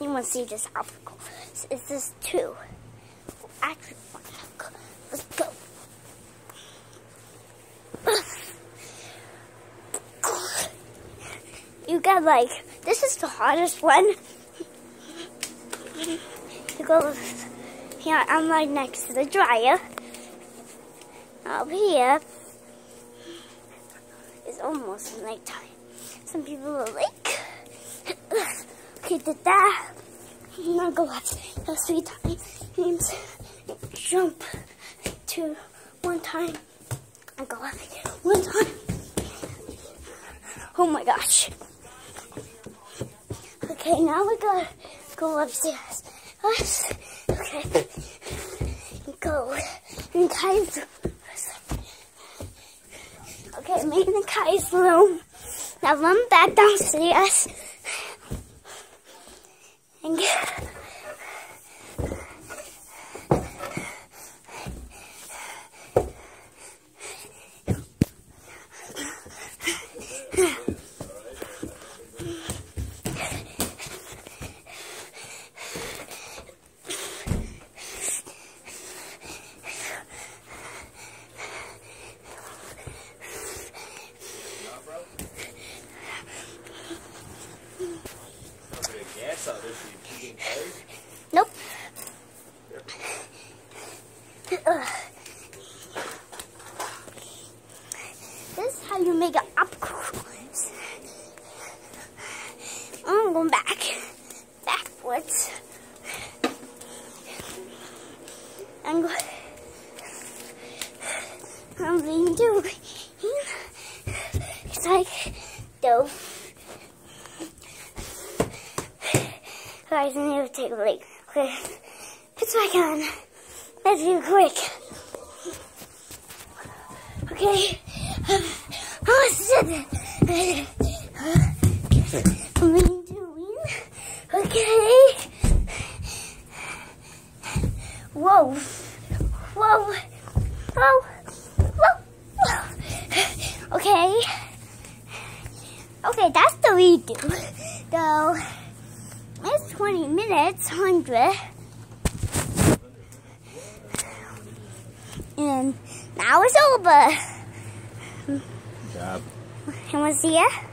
You want to see this obstacle? It's this two. Actually. Let's go. You got like, this is the hardest one. You go here, I'm right next to the dryer. Up here, it's almost nighttime. Some people are like, okay, did that. Now go up three times. Jump two, one time. And go up one time. Oh my gosh. Okay, now we gotta go upstairs. Us. Okay. Go. And guys. Okay, me and Kai's room. Now run back downstairs. And get Nope. This is how you make it up close. I'm going back. Backwards. I'm going. I'm being doing. It's like dope. Guys, I need to take a break. Okay, it's back on. Let's do quick. Okay. Um, oh, shit. Are you doing? Okay. Whoa. Whoa. Whoa. Whoa. Okay. Okay, that's the redo. Though. It's 20 minutes, 100. And now it's over. Good job. Want to see it?